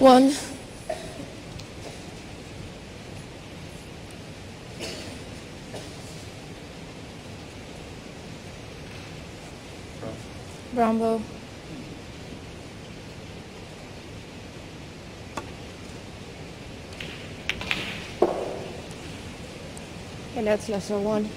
One. Brombo. And that's Slessor one.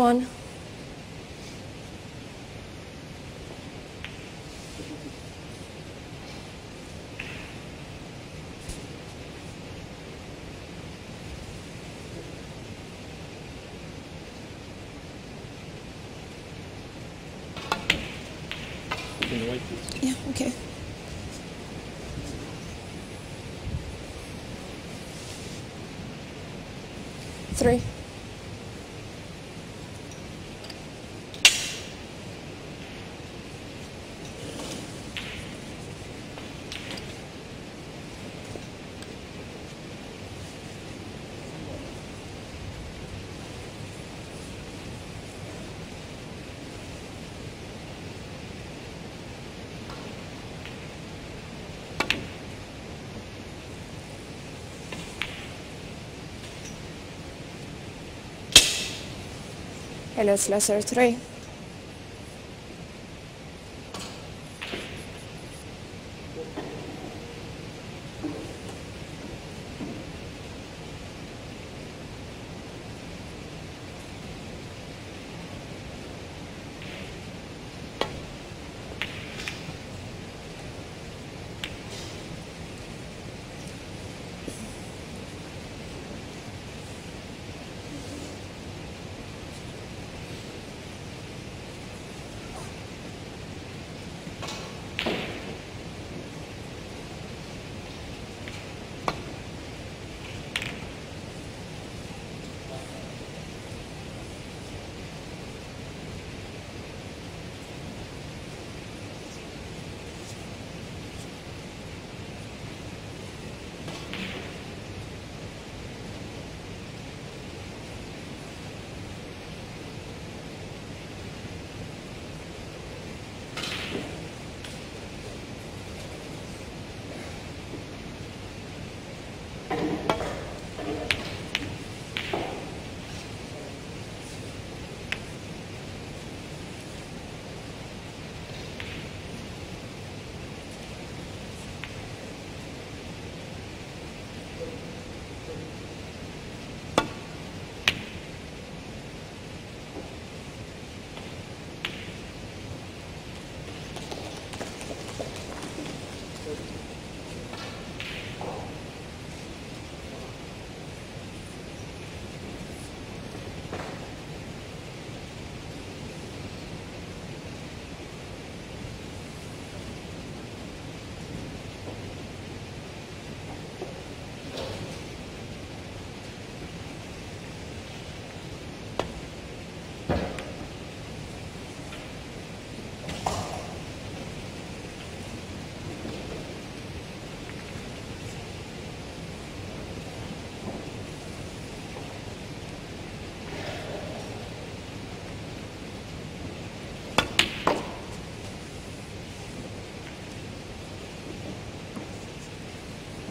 One. Yeah, okay. Three. And that's Slessor three.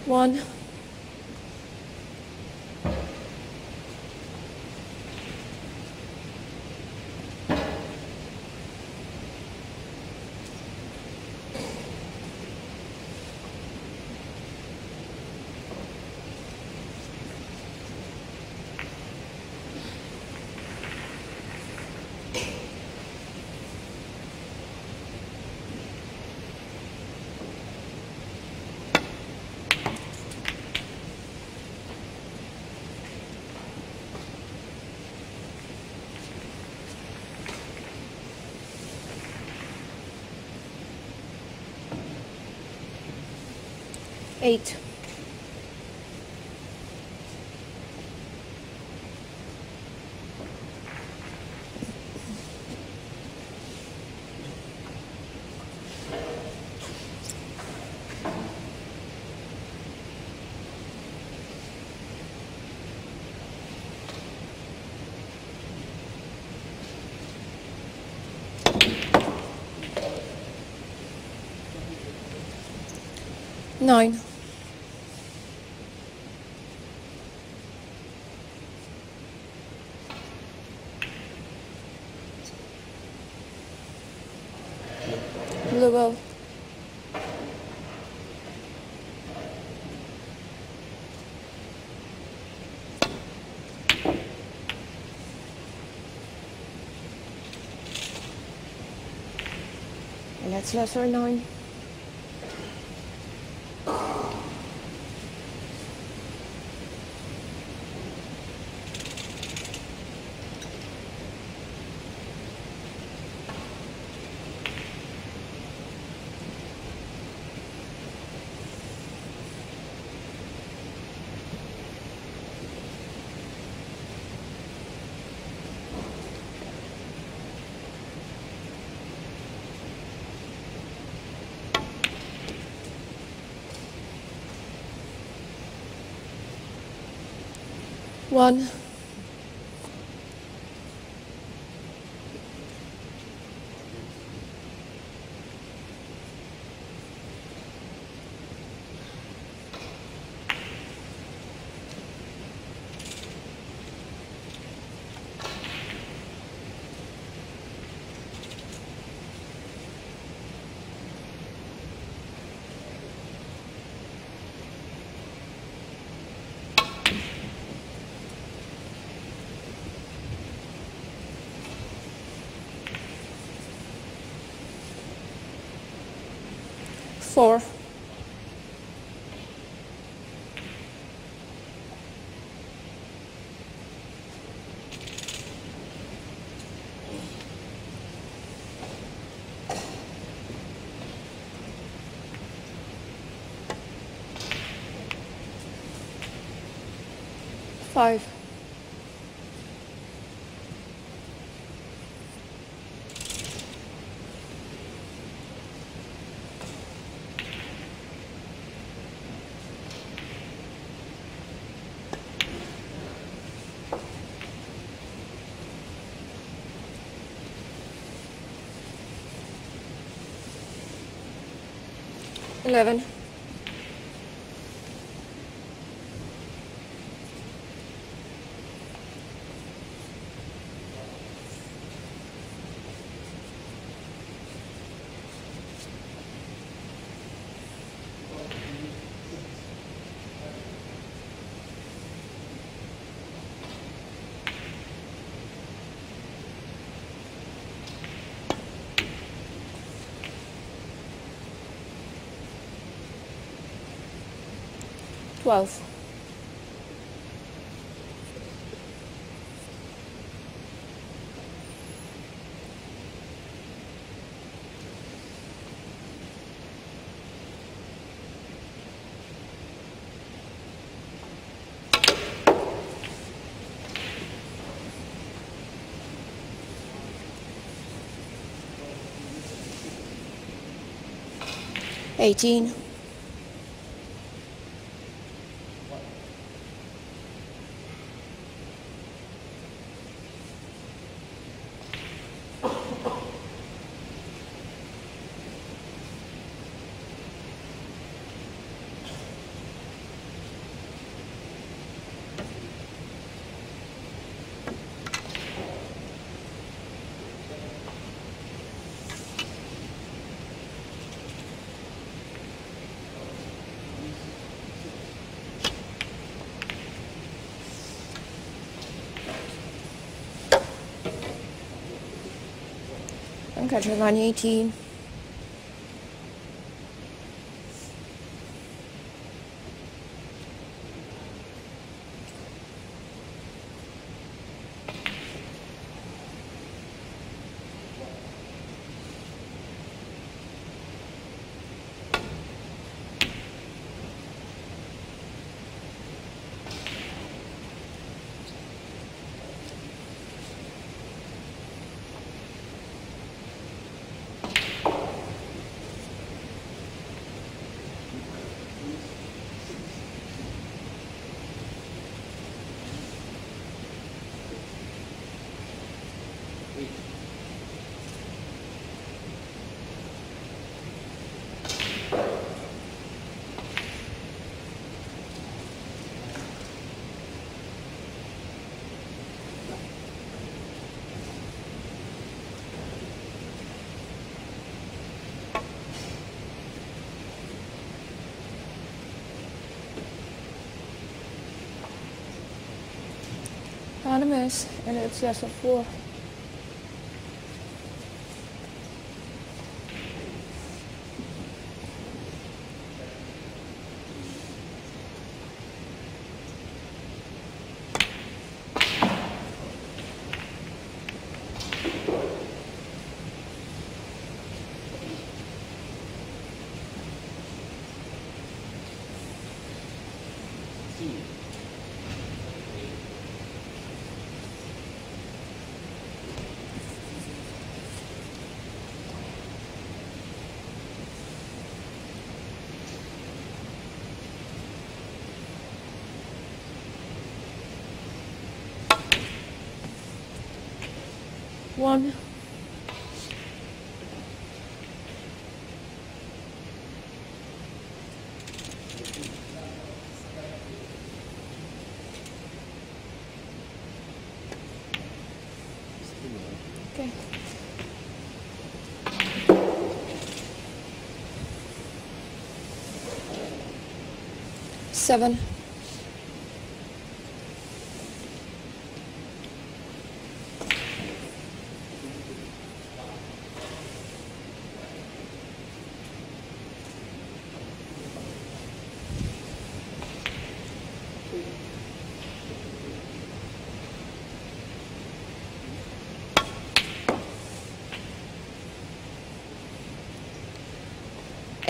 One. Eight. Nine. Blue ball. And that's Slessor nine. One. Four. Five. Eleven. Twelve. Eighteen. Pankaj Advani 18. And it's just a 4. One. Okay. Seven.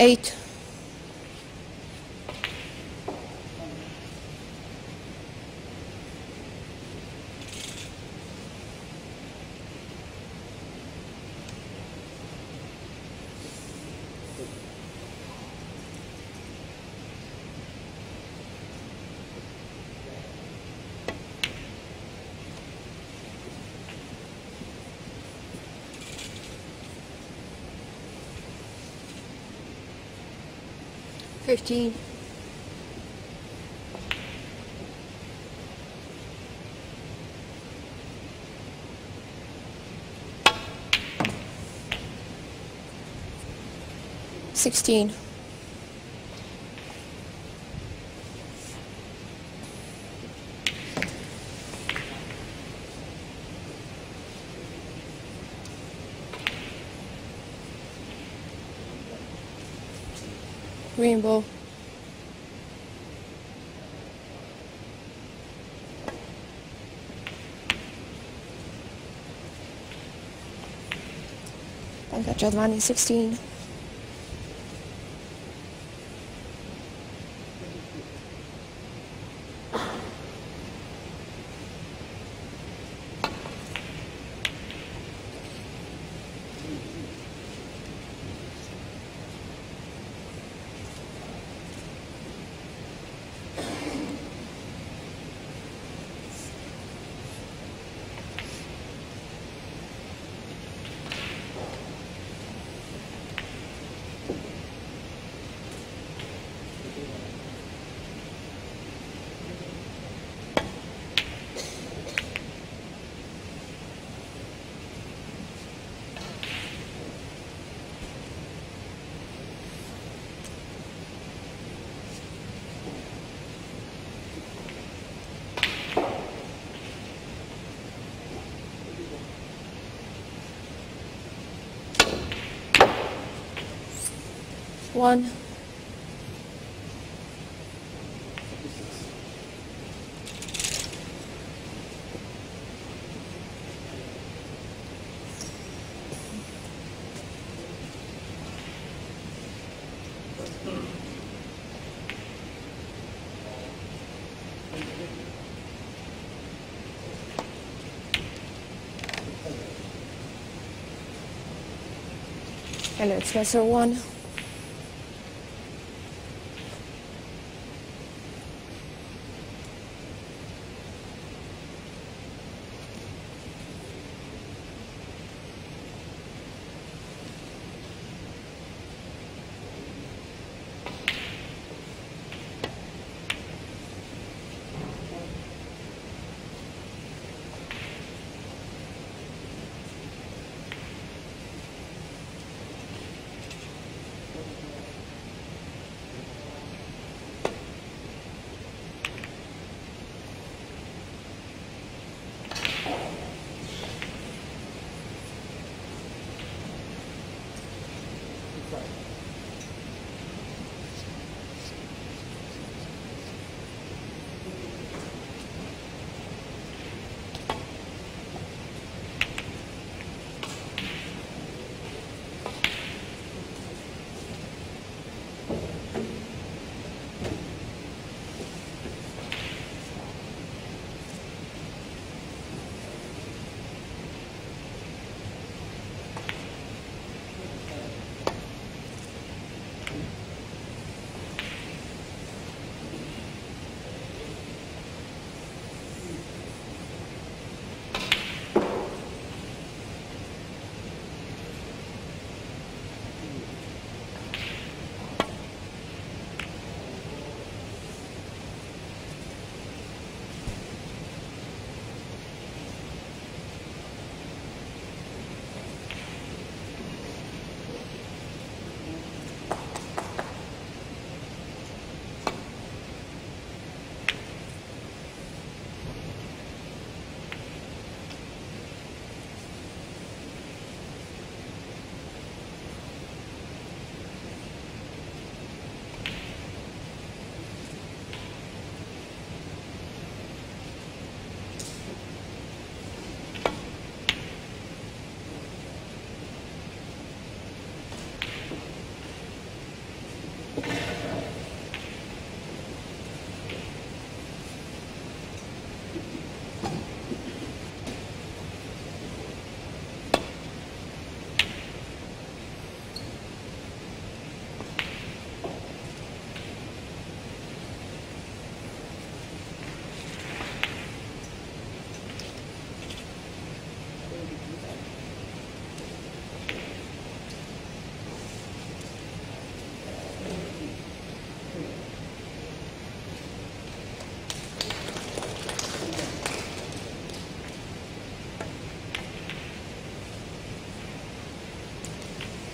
Eight. Fifteen. Sixteen. Rainbow. Pankaj Advani 16. One. Geluidswissel one.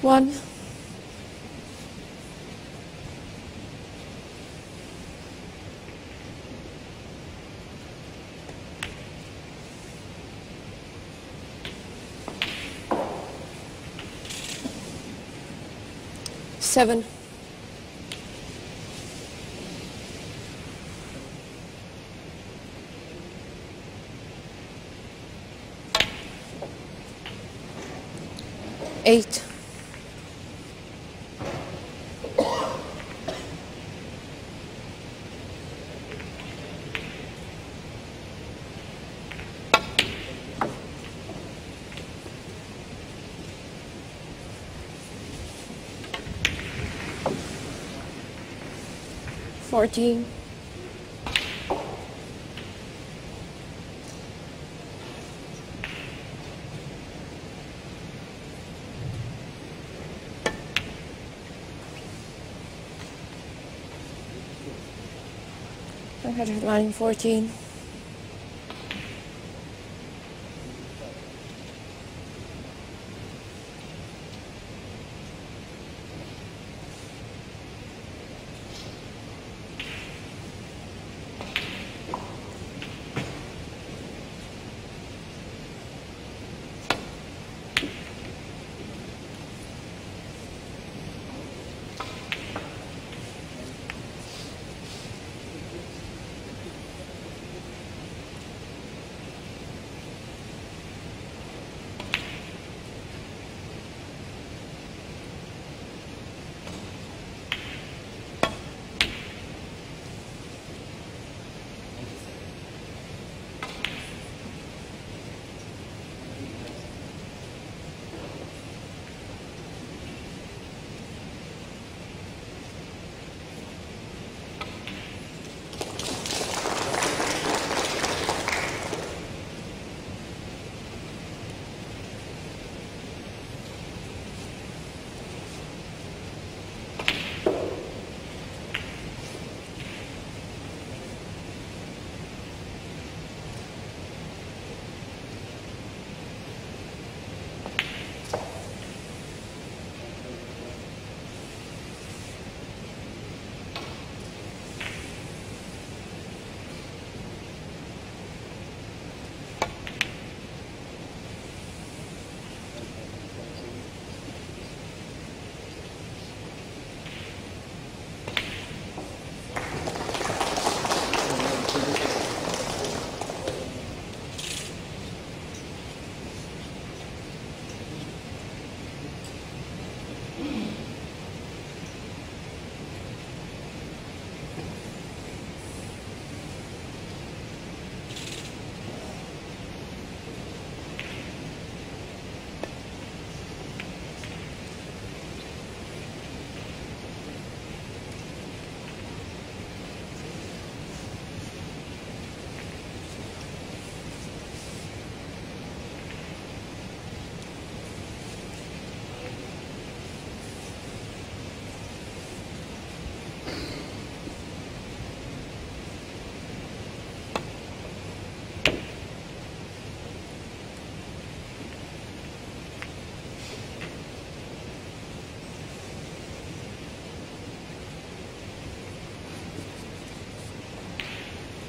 One. Seven. Eight. Fourteen. I had line fourteen.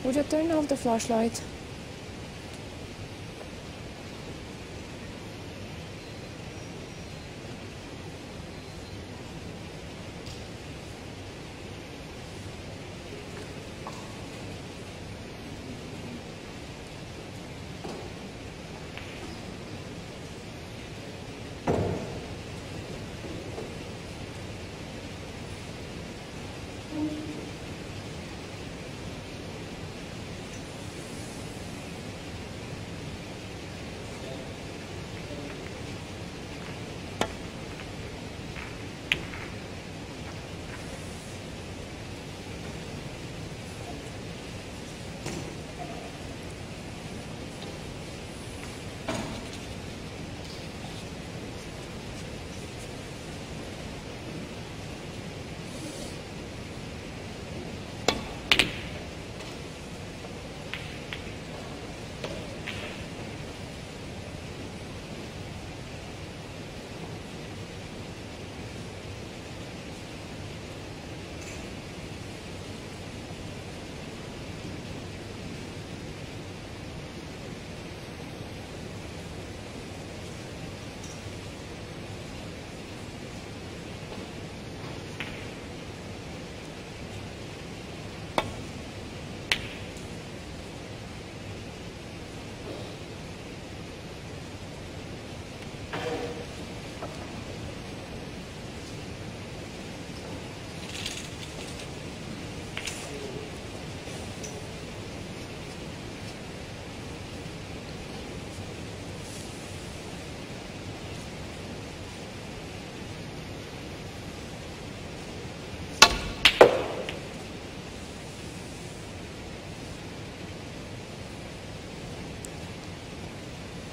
Would you turn off the flashlight?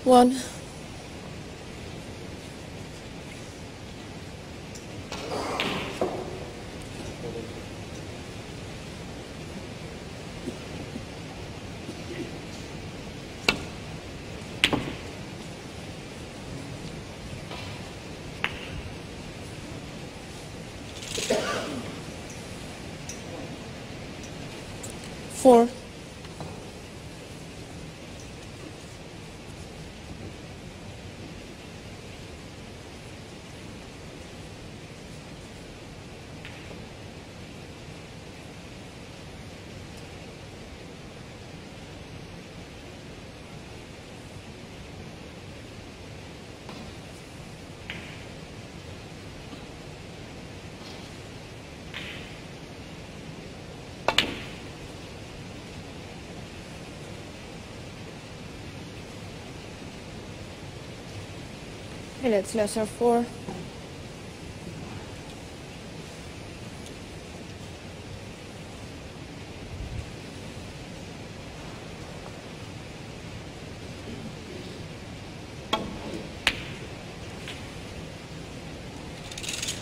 One. Four. Okay, let's Slessor four.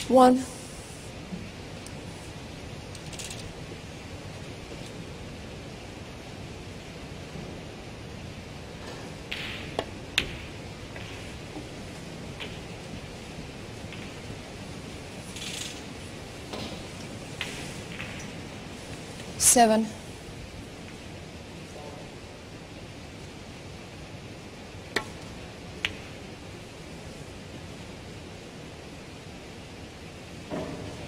One. Seven.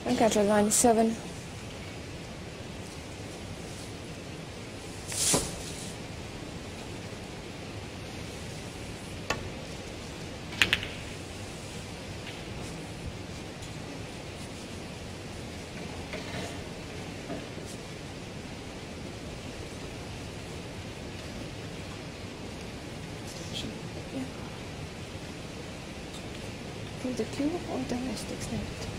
And catch a line seven. The cube or the rest extended?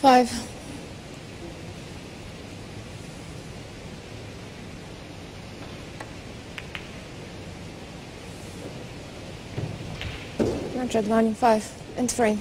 Five, Hundred running five and three.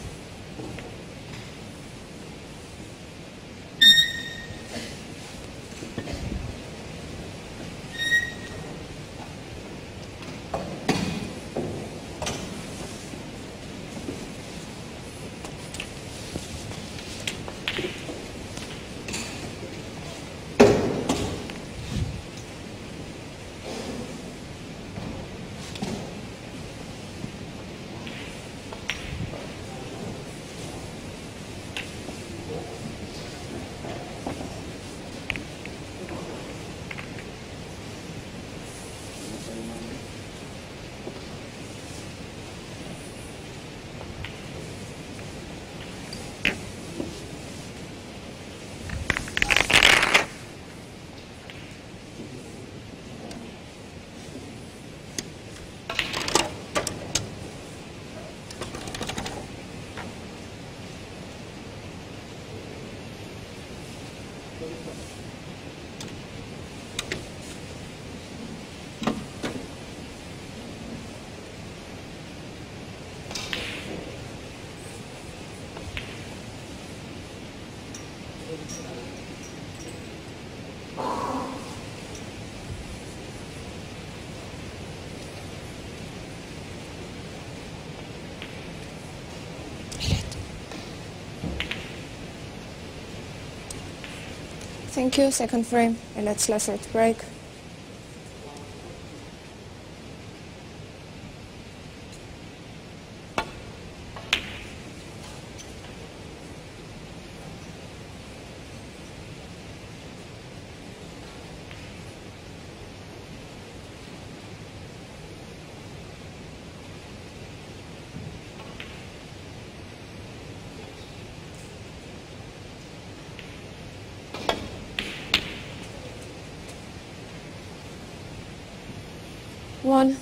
Thank you. Second frame. And let's laser break. One.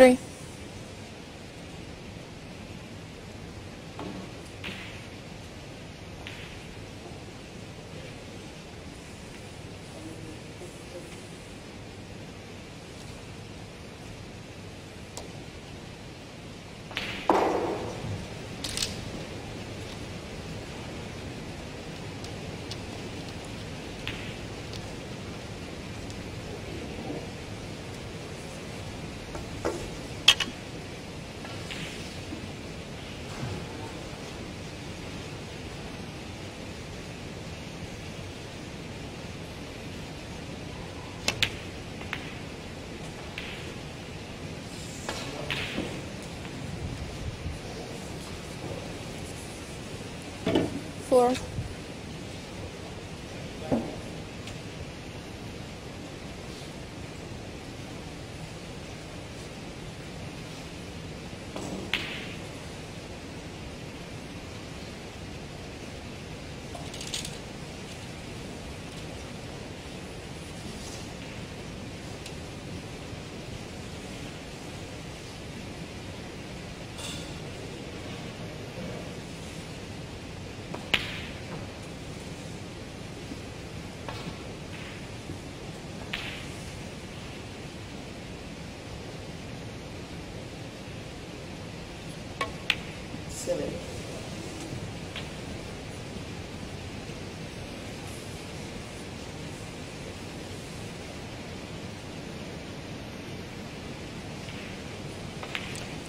Three. Four.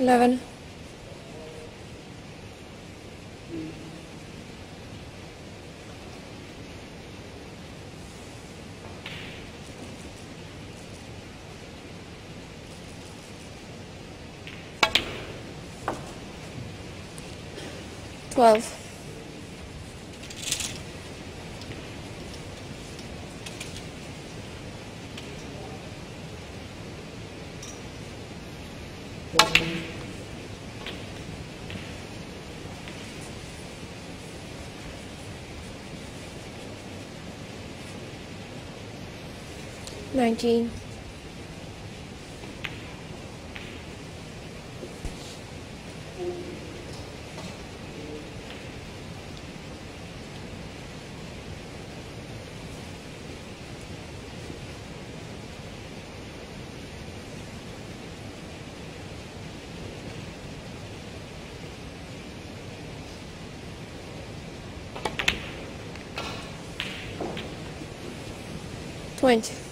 11. Twelve. Nineteen. Twenty.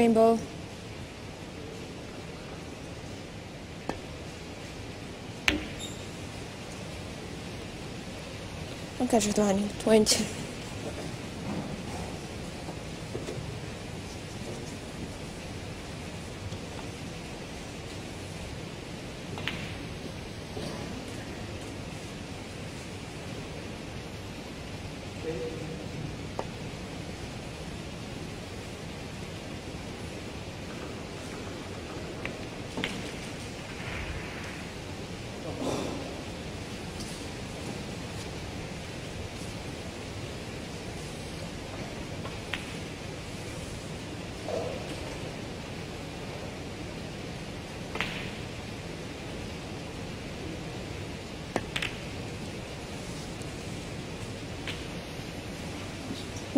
Rainbow. Pankaj Advani. Twenty.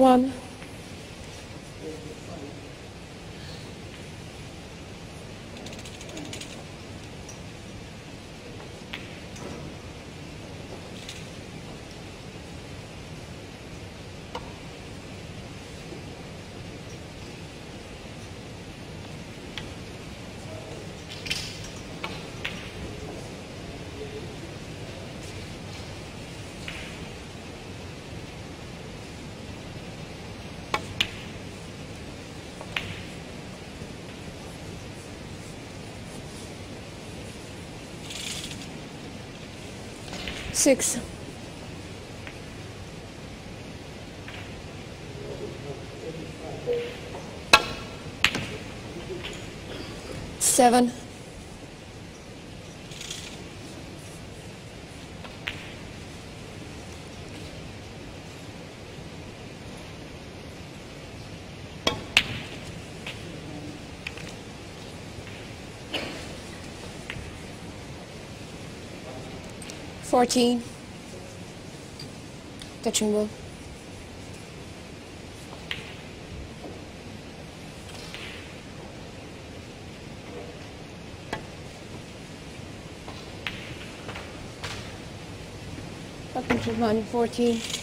One. Six. Seven. Fourteen. Touching ball. Pankaj Advani, 14.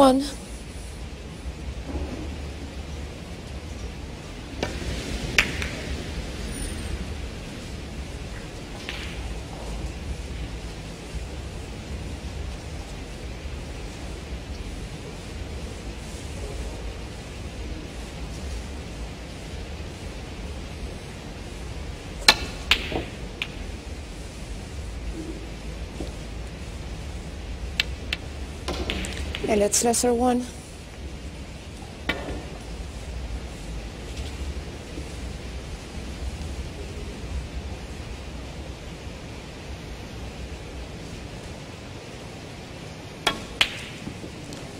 One. Elliot Slessor one.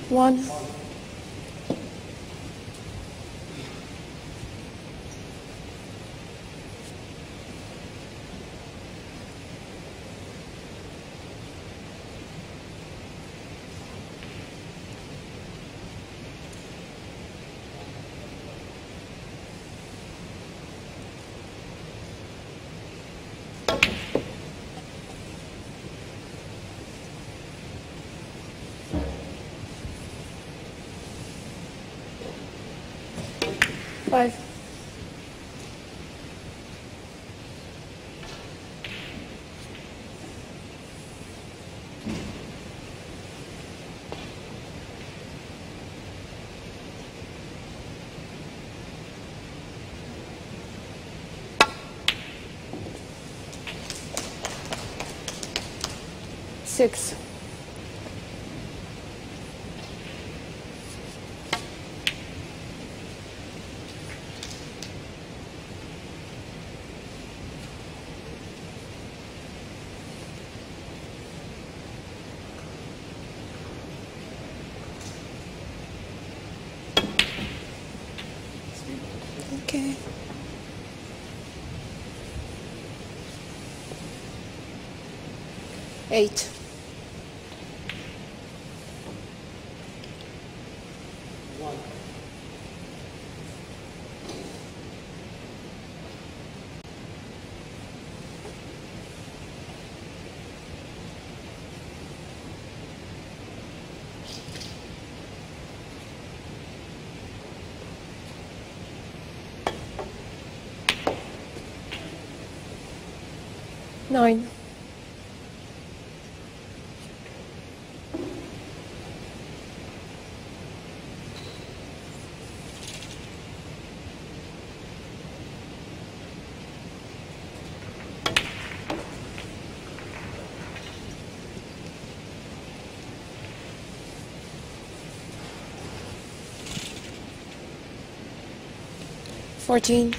One. Five. Six. Eight. Nine. Fourteen.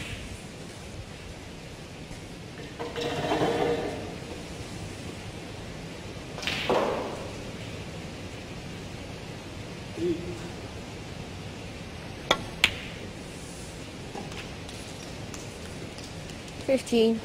Fifteen.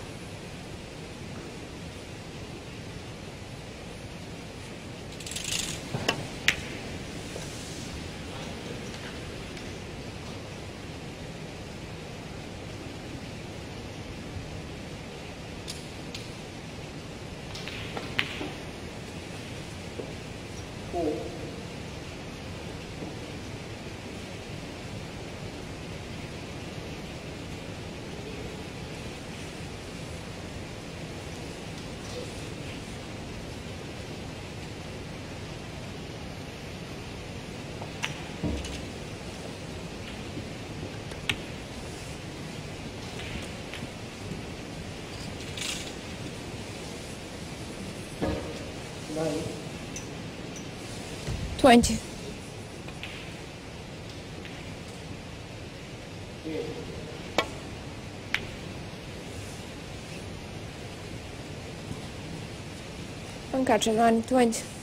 Twenty. Uncatcher nine twenty.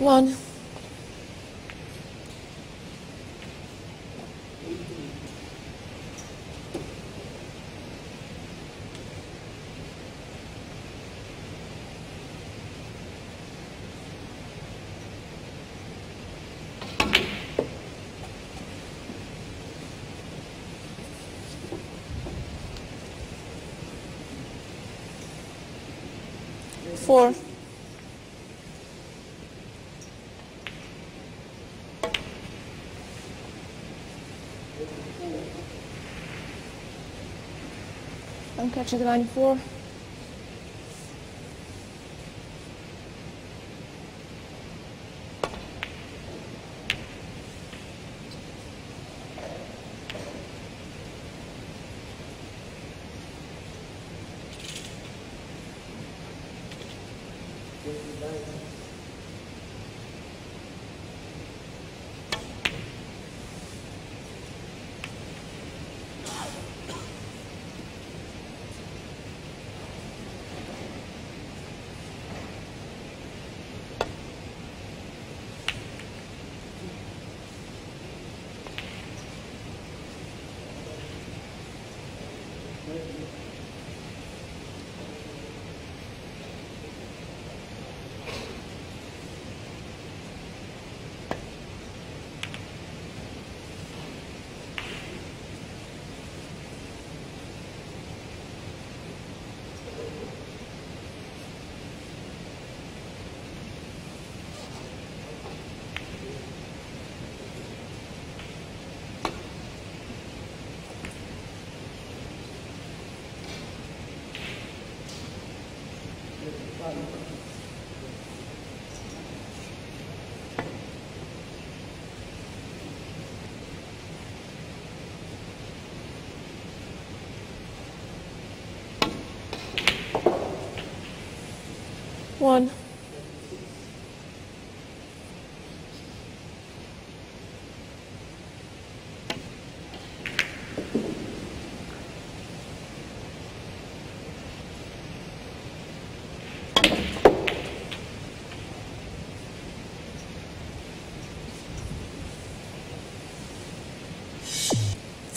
One. Four. Section 94.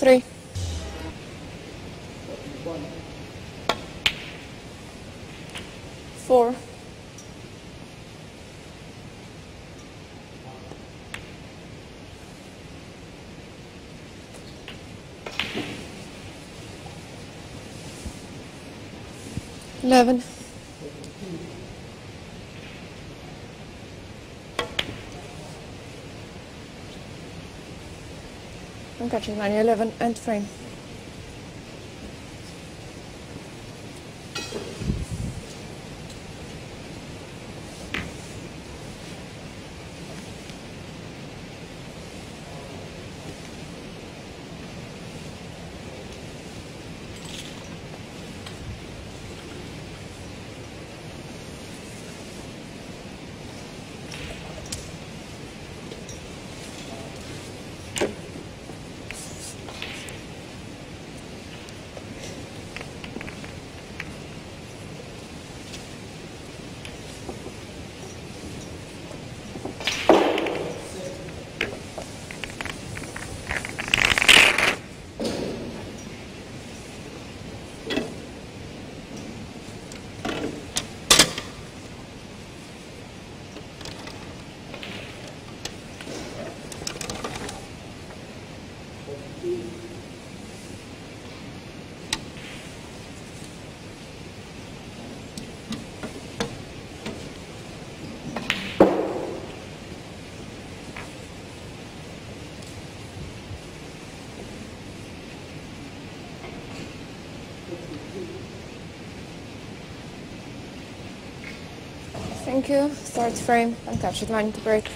Three. Four. Eleven. Catching line 11 and frame. Thank you. Start frame and catch it line to break.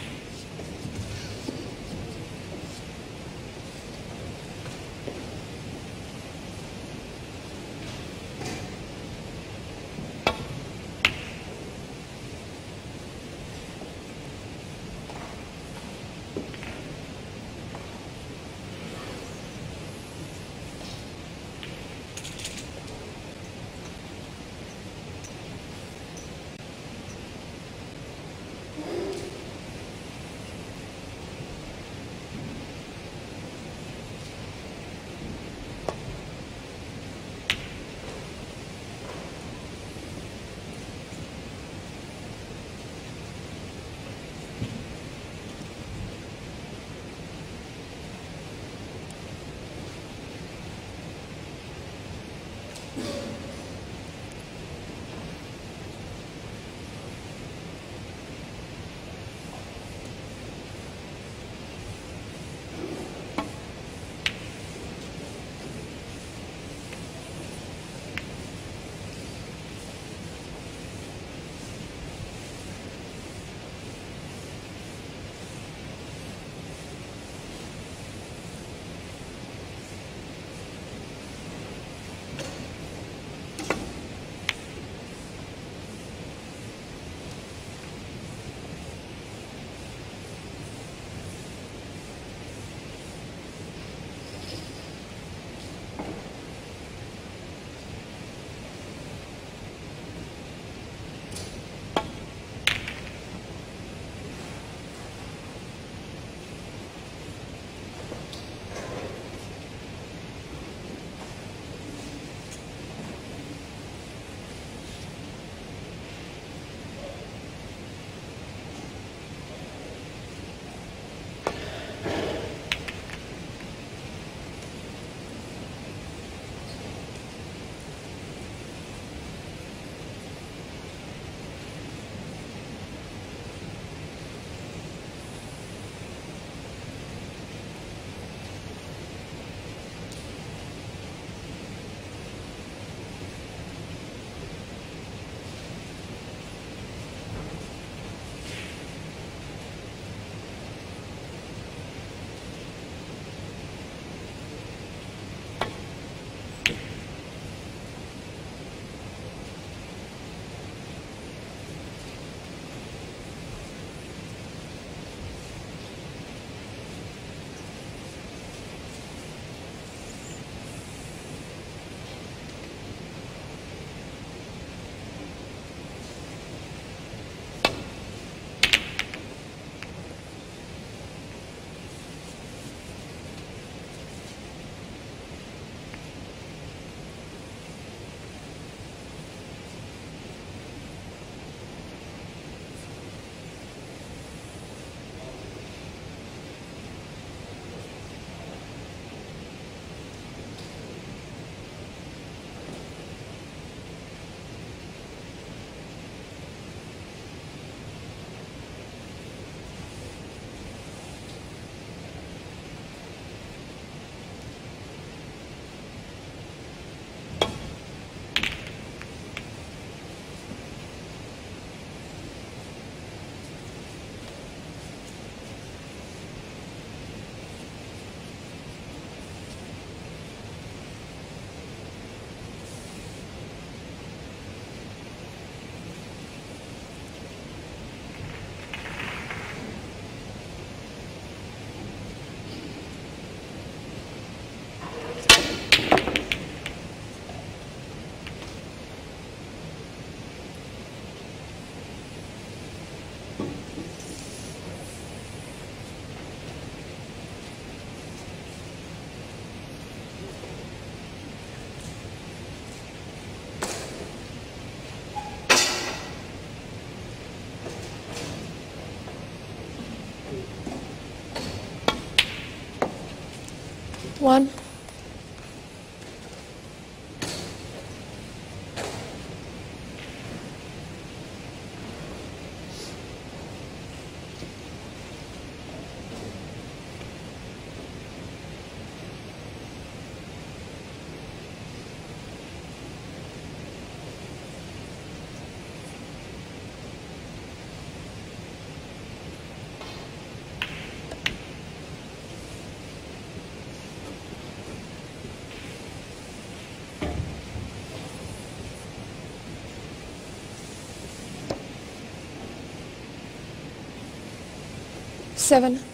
Seven.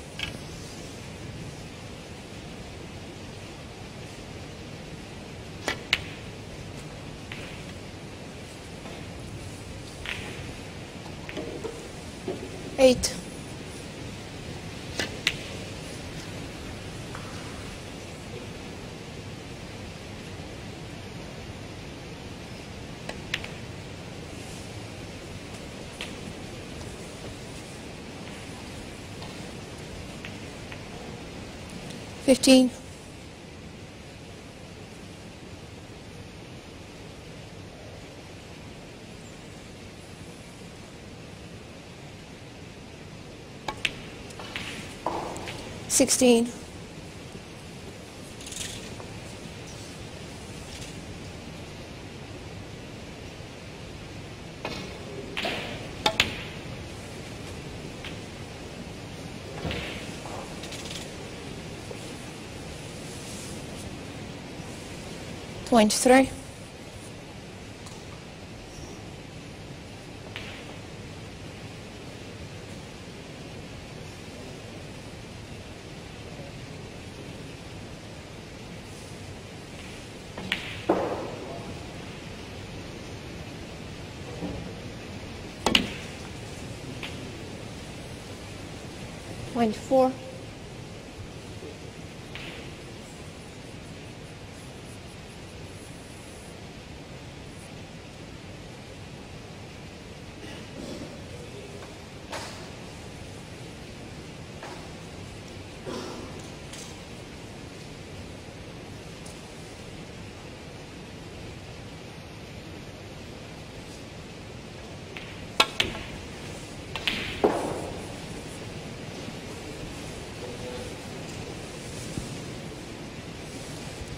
15. Sixteen. Point three. Point four.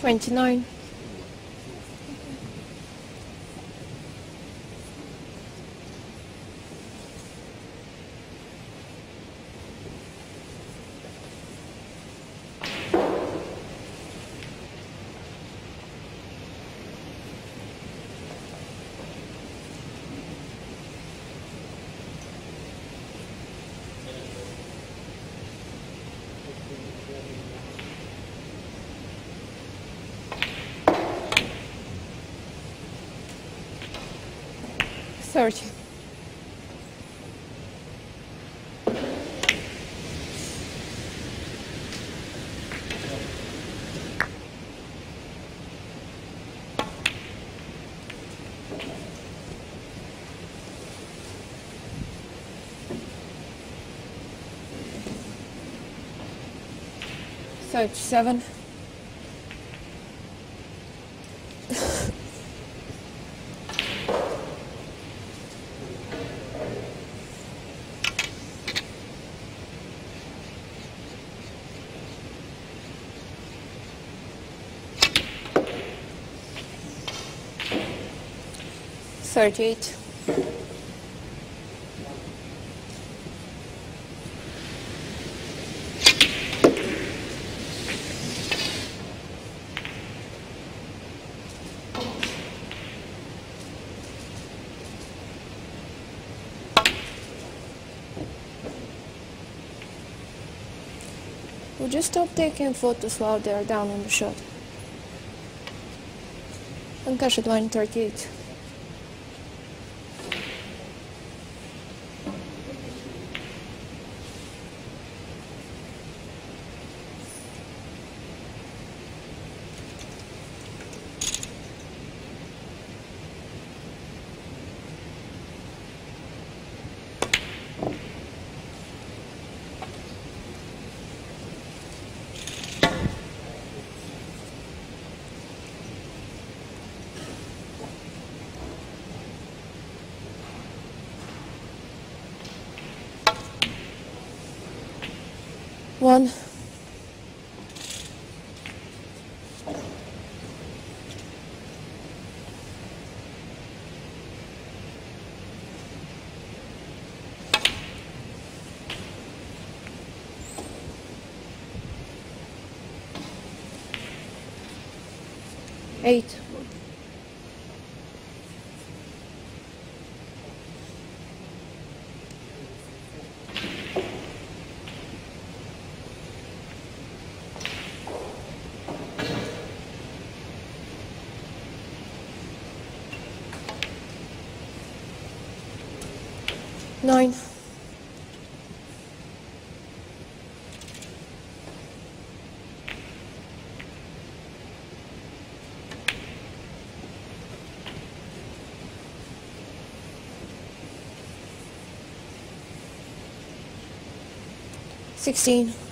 29. search. Search 7. 38. Would you stop taking photos while they are down in the shot? And cash at 138. One. Eight. Nine. Sixteen.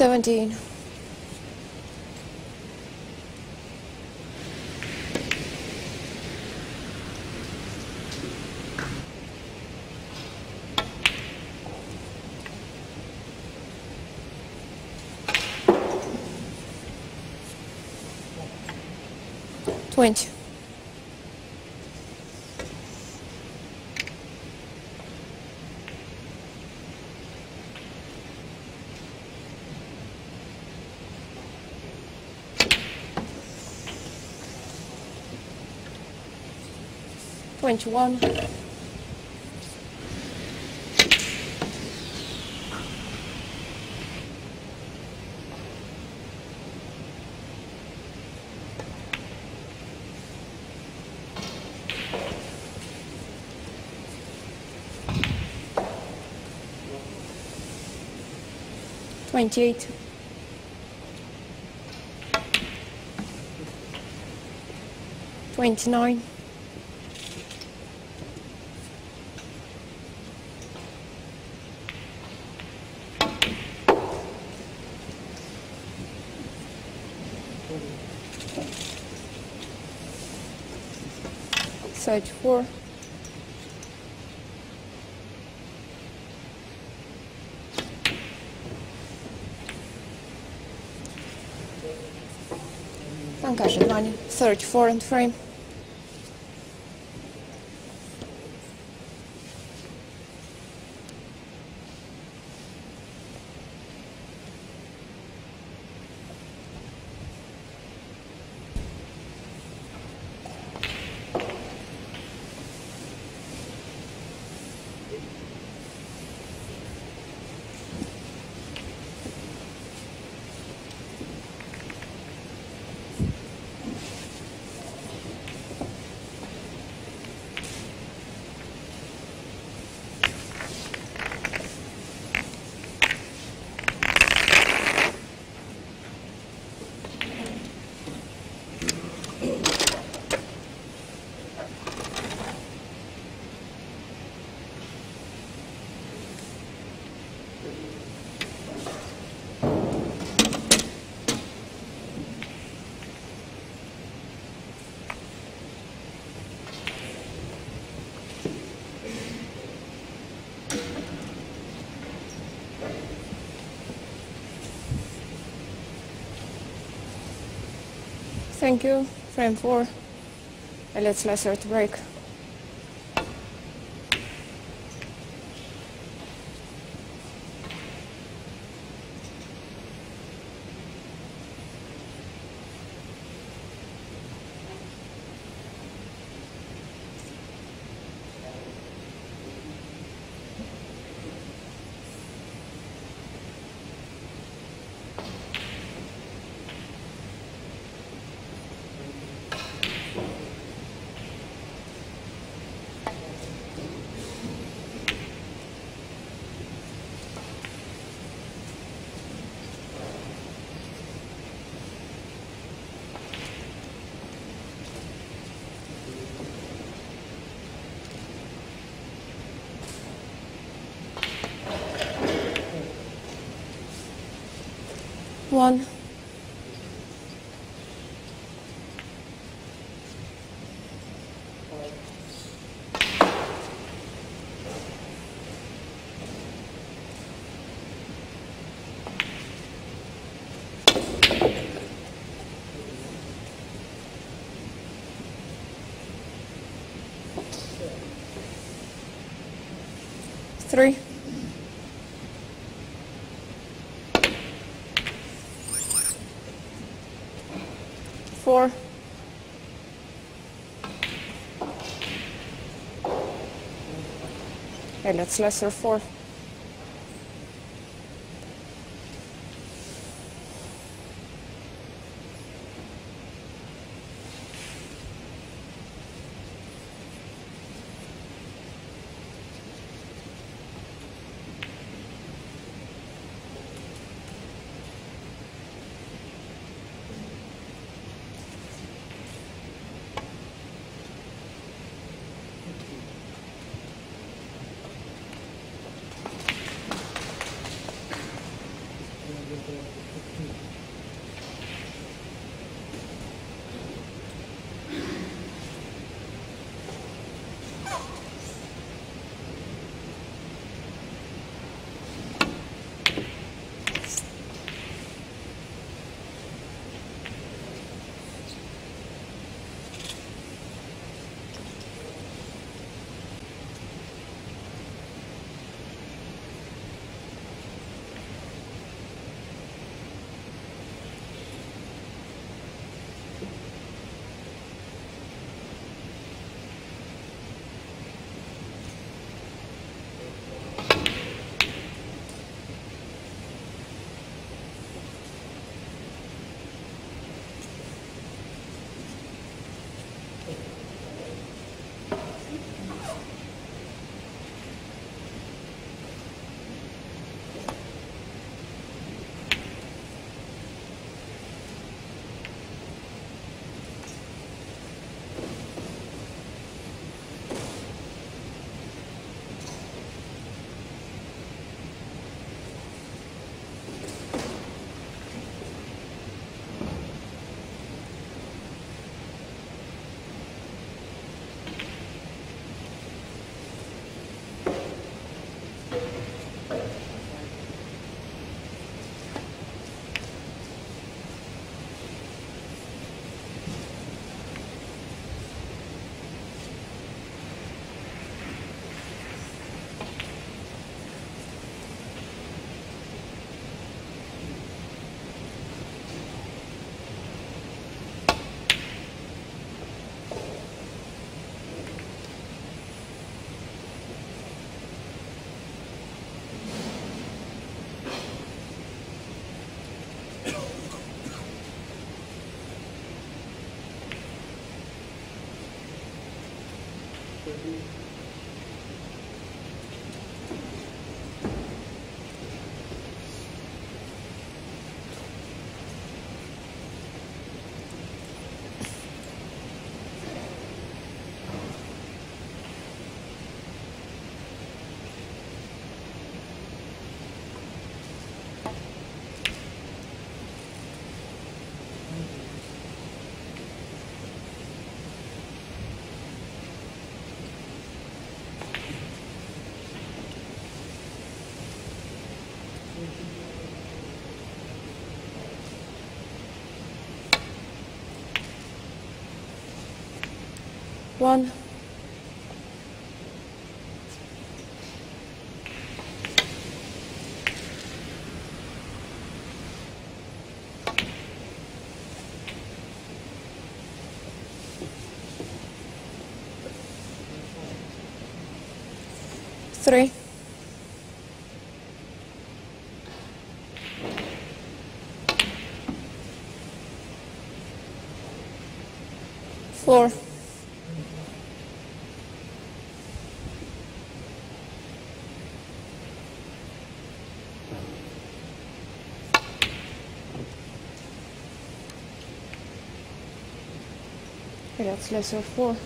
Seventeen. Twenty. Twenty-one. Twenty-eight. Twenty-nine. Thirty-four. Concussion money. Thirty-four in frame. Thank you. Frame four. And let's Slessor to break. one. Three. Okay, let's Slessor four. One. Three. Four. Okay, that's Slessor four.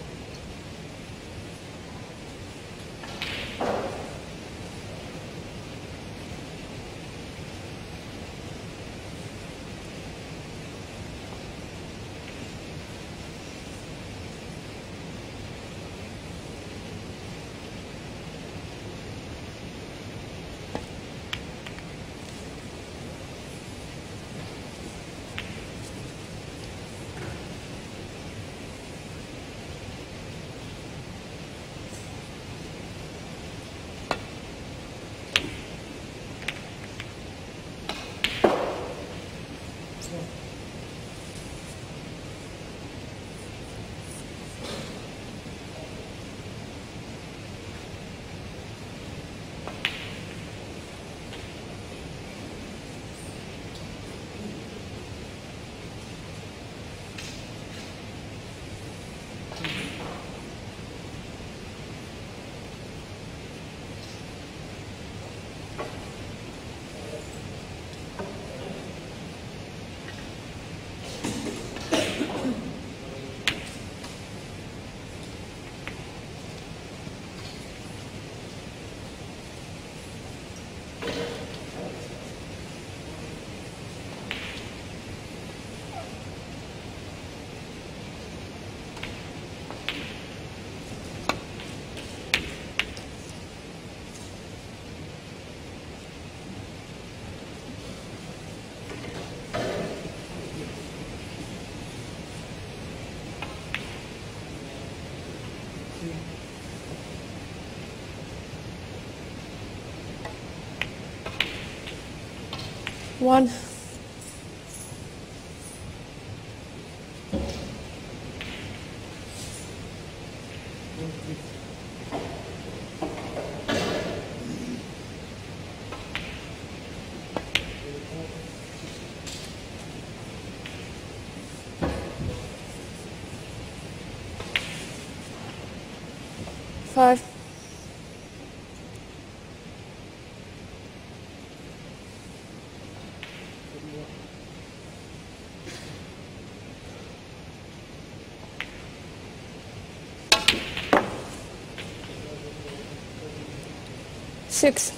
One. Five. Six.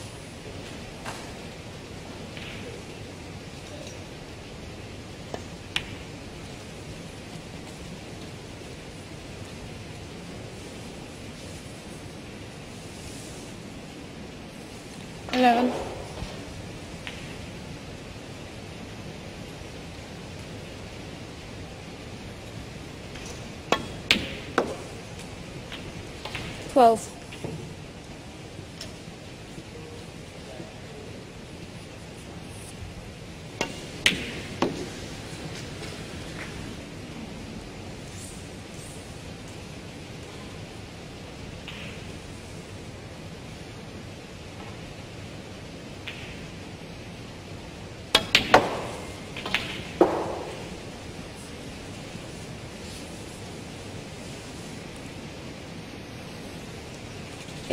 Eleven. Twelve.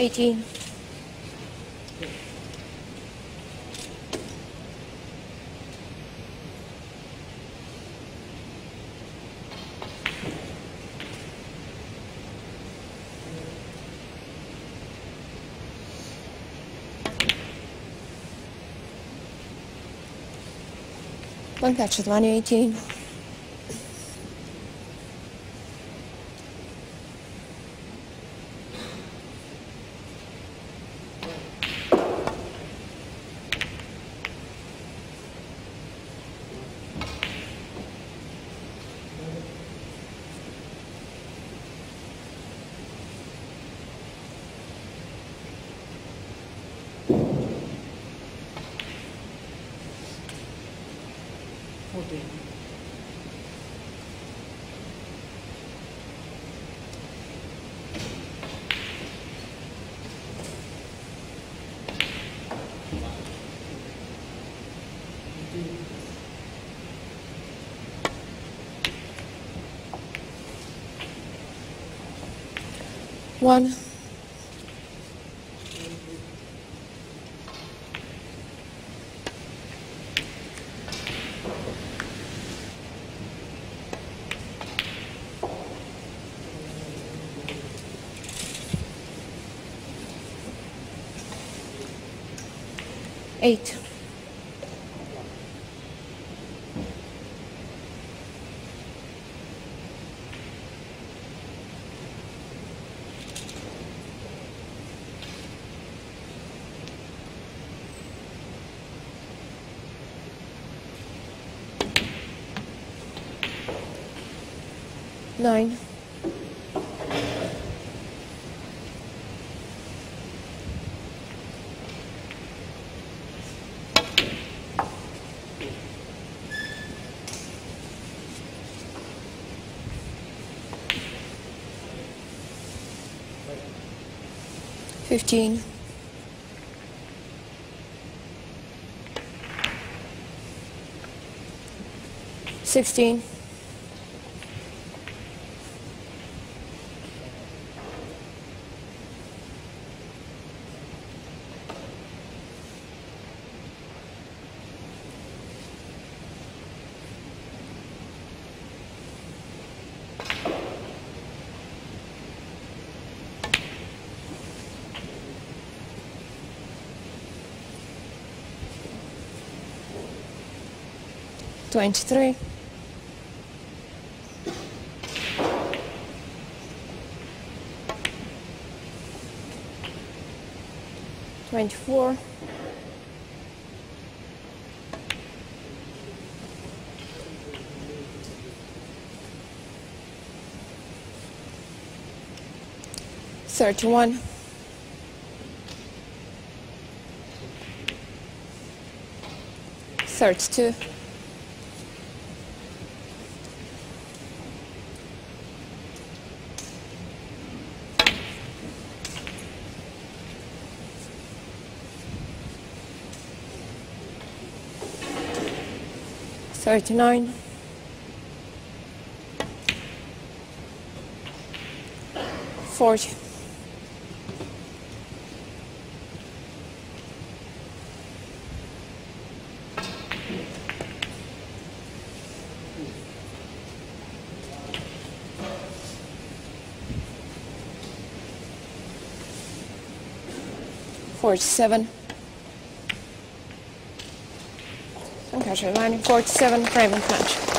Eighteen. One catch with money, 18. Fourteen. One. Eight. Nine. Fifteen. Sixteen. Twenty-three. Twenty-four. Thirty-one. 32. Thirty-nine. Forty. Forty-seven. Det var en 47 frame punch.